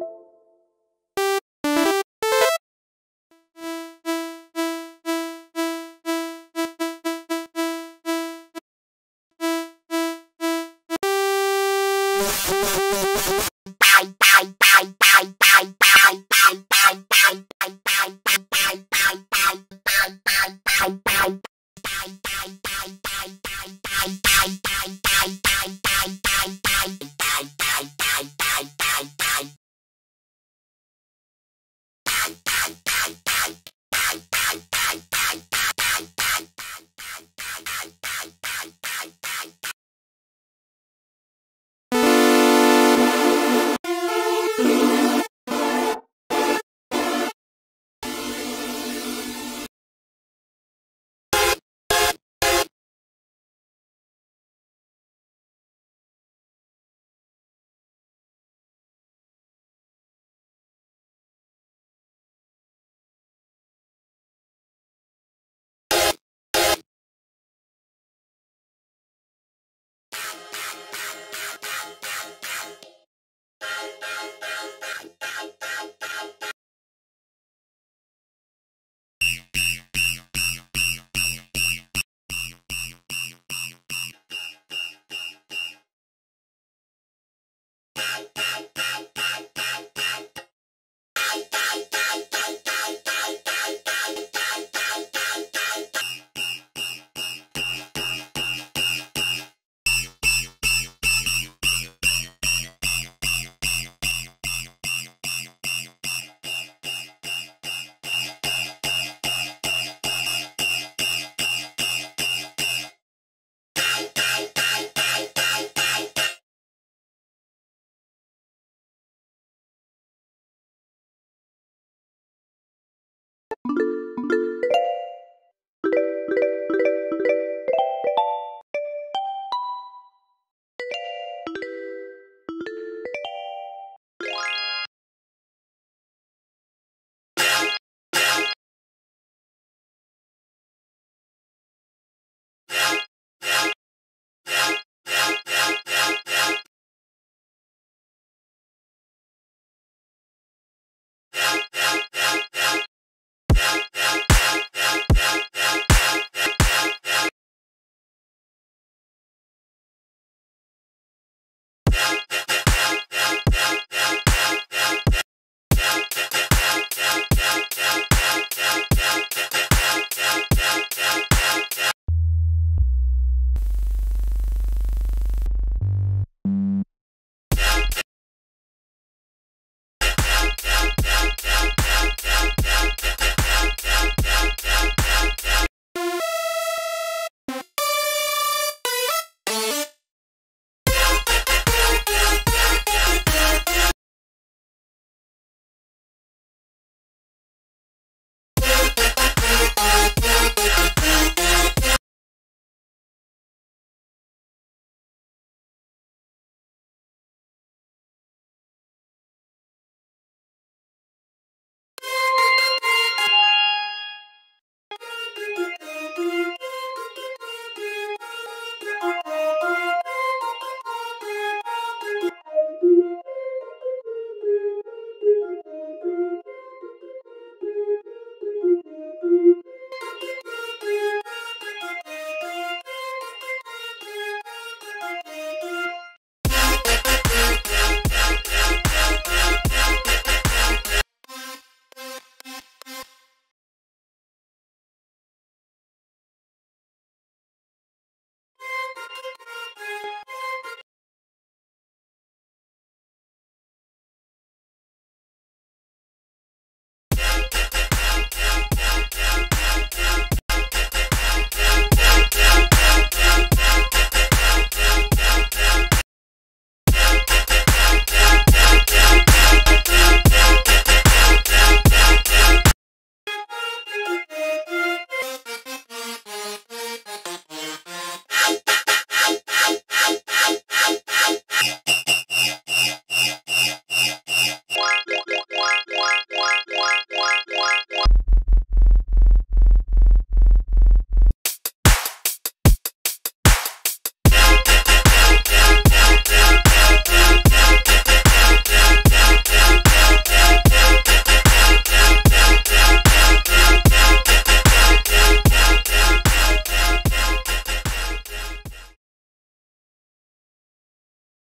Bye. Thank you.